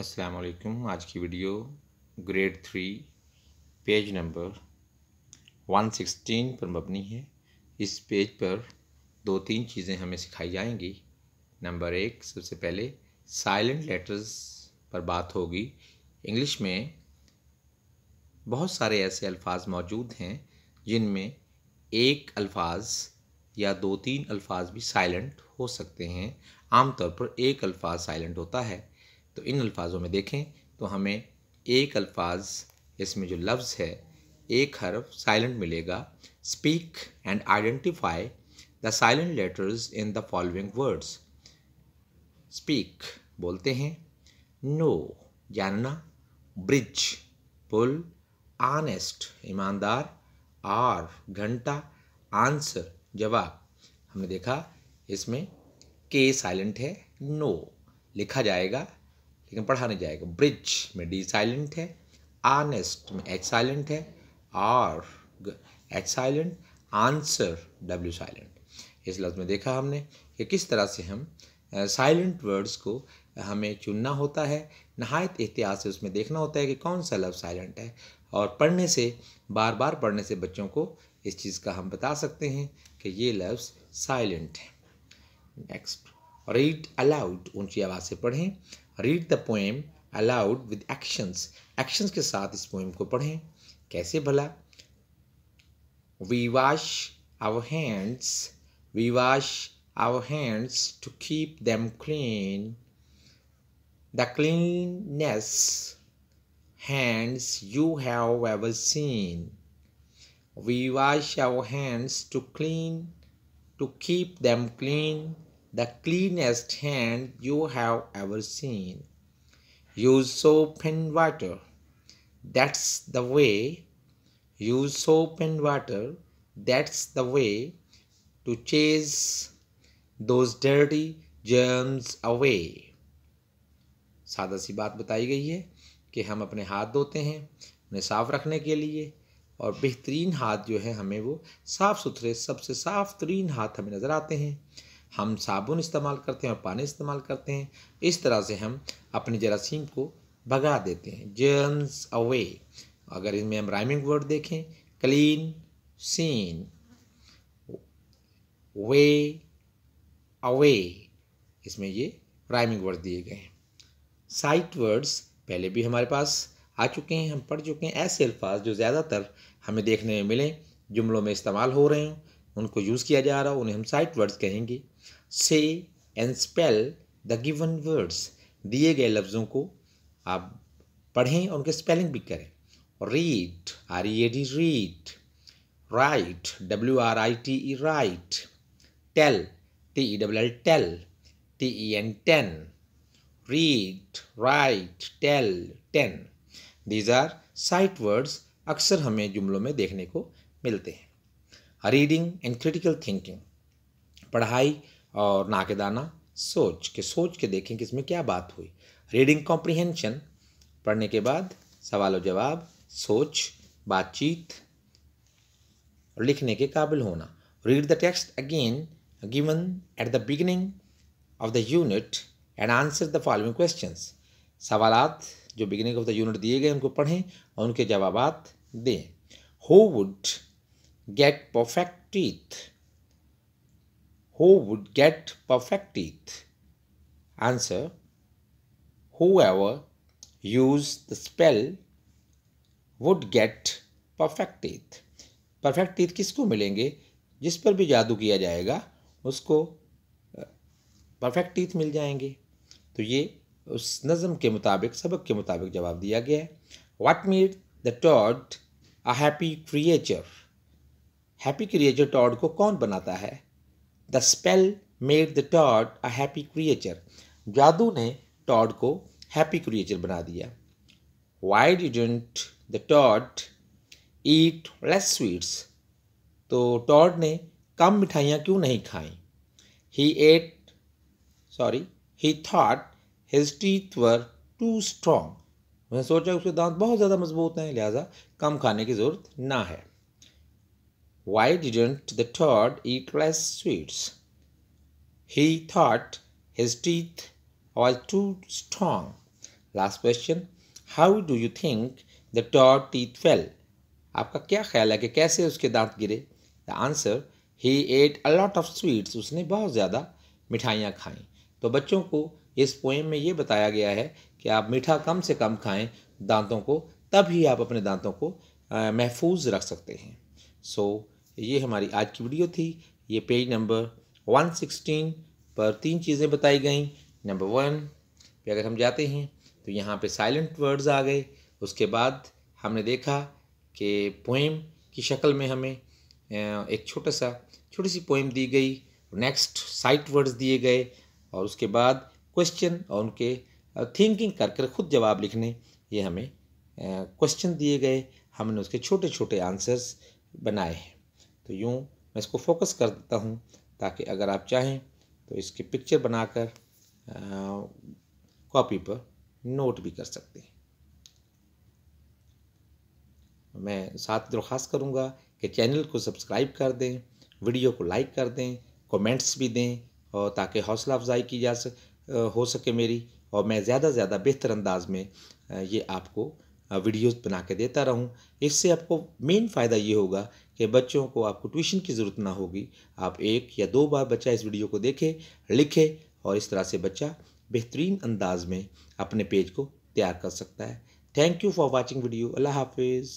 अस्सलाम वालेकुम आज की video grade three page number 116 पर मबनी है। इस पेज पर दो तीन चीज़ें हमें सिखाई जाएँगी। नंबर एक, सबसे पहले साइलेंट लेटर्स पर बात होगी। इंग्लिश में बहुत सारे ऐसे अल्फाज मौजूद हैं, जिनमें एक अल्फाज या दो तीन अल्फाज भी साइलेंट हो सकते हैं। आमतौर पर एक अल्फाज साइलेंट होता है। तो इन अल्फाजों में देखें तो हमें एक अल्फाज, इसमें जो लफ्ज़ है, एक हरफ साइलेंट मिलेगा। Speak and identify the silent letters in the following words speak बोलते हैं। नो जानना। ब्रिज पुल आनेस्ट ईमानदार। आर घंटा। आंसर जवाब। हमने देखा, इसमें के साइलेंट है नो लिखा जाएगा। लेकिन पढ़ा नहीं जाएगा। ब्रिज में डी साइलेंट है आनेस्ट में एच साइलेंट है hour H silent answer W silent इस लफ्ज़ में देखा हमने कि किस तरह से हम साइलेंट वर्ड्स को हमें चुनना होता है। नहायत एहतियात से उसमें देखना होता है कि कौन सा लफ्ज़ साइलेंट है। और पढ़ने से बार बार पढ़ने से बच्चों को इस चीज़ का हम बता सकते हैं कि ये लफ्ज़ साइलेंट है। नेक्स्ट रीड अलाउड ऊँची आवाज़ से पढ़ें। Read the poem aloud with actions actions के साथ इस पोएम को पढ़ें। कैसे भला? We wash our hands we wash our hands to keep them clean the cleanness hands you have ever seen. We wash our hands to clean, to keep them clean. The cleanest hand you have ever seen. Use soap and water. That's the way. Use soap and water. That's the way to chase those dirty germs away. सादा सी बात बताई गई है कि हम अपने हाथ धोते हैं उन्हें साफ़ रखने के लिए और बेहतरीन हाथ जो है हमें वो साफ़ सुथरे सबसे साफ़ तरीन हाथ हमें नज़र आते हैं हम साबुन इस्तेमाल करते हैं और पानी इस्तेमाल करते हैं। इस तरह से हम अपनी जरासीम को भगा देते हैं। जर्म्स अवे अगर इनमें हम राइमिंग वर्ड देखें क्लीन सीन वे अवे इसमें ये राइमिंग वर्ड दिए गए हैं। साइट वर्ड्स पहले भी हमारे पास आ चुके हैं, हम पढ़ चुके हैं। ऐसे अल्फाज जो ज़्यादातर हमें देखने में मिलें, जुमलों में इस्तेमाल हो रहे हों। उनको यूज़ किया जा रहा हो उन्हें हम साइट वर्ड्स कहेंगे। Say and spell the given words दिए गए लफ्ज़ों को आप पढ़ें और उनके स्पेलिंग भी करें। Read R E A D read write W R I T E write tell T E W L tell T E N ten read write tell ten these are sight words अक्सर हमें जुमलों में देखने को मिलते हैं। Reading and critical thinking पढ़ाई और नाकेदाना, सोच के सोच के देखें कि इसमें क्या बात हुई। रीडिंग कॉम्प्रिहेंशन पढ़ने के बाद सवाल और जवाब, सोच, बातचीत और लिखने के काबिल होना। Read the text again given at the beginning of the unit and answer the following questions सवालात, जो बिगिनिंग ऑफ़ द यूनिट दिए गए, उनको पढ़ें और उनके जवाब दें। Who would get perfect teeth? Who would get perfect teeth? Answer, Whoever used the spell would get perfect teeth. Perfect teeth किसको मिलेंगे जिस पर भी जादू किया जाएगा, उसको परफेक्ट टीथ मिल जाएँगे तो ये उस नज़म के मुताबिक, सबक के मुताबिक जवाब दिया गया है what made the toad a happy creature happy creature toad को कौन बनाता है? The spell made the toad a happy creature जादू ने टॉड को हैप्पी क्रिएचर बना दिया। Why didn't the toad eat less sweets तो टॉड ने कम मिठाइयाँ क्यों नहीं खाई? He ate sorry he thought his teeth were too strong मैंने सोचा उसके दांत बहुत ज़्यादा मज़बूत हैं, लिहाजा कम खाने की ज़रूरत ना है। Why didn't the toad eat less sweets? He thought his teeth were too strong. Last question how do you think the toad teeth fell आपका क्या ख्याल है कि कैसे उसके दांत गिरे? The answer he ate a lot of sweets उसने बहुत ज़्यादा मिठाइयाँ खाई। तो बच्चों को इस पोएम में ये बताया गया है कि आप मीठा कम से कम खाएँ दांतों को तभी आप अपने दांतों को महफूज रख सकते हैं। सो so, ये हमारी आज की वीडियो थी। ये पेज नंबर 116 पर तीन चीज़ें बताई गई। नंबर वन पे अगर हम जाते हैं तो यहाँ पे साइलेंट वर्ड्स आ गए। उसके बाद हमने देखा कि पोएम की शक्ल में हमें एक छोटा सा, छोटी सी पोएम दी गई। नेक्स्ट साइट वर्ड्स दिए गए। और उसके बाद क्वेश्चन और उनके थिंकिंग कर कर खुद जवाब लिखने, ये हमें क्वेश्चन दिए गए। हमने उसके छोटे छोटे आंसर्स बनाए हैं। तो यूँ मैं इसको फोकस कर देता हूँ, ताकि अगर आप चाहें तो इसकी पिक्चर बनाकर कॉपी पर नोट भी कर सकते हैं। मैं साथ दरख्वास्त करूँगा कि चैनल को सब्सक्राइब कर दें वीडियो को लाइक कर दें कमेंट्स भी दें, और ताकि हौसला अफजाई की जा सक हो सके मेरी, और मैं ज़्यादा से ज़्यादा बेहतर अंदाज में ये आपको वीडियोस बना के देता रहूँ। इससे आपको मेन फ़ायदा ये होगा कि बच्चों को आपको ट्यूशन की ज़रूरत ना होगी। आप एक या दो बार बच्चा इस वीडियो को देखे, लिखे और इस तरह से बच्चा बेहतरीन अंदाज में अपने पेज को तैयार कर सकता है। Thank you for watching video अल्लाह हाफिज़।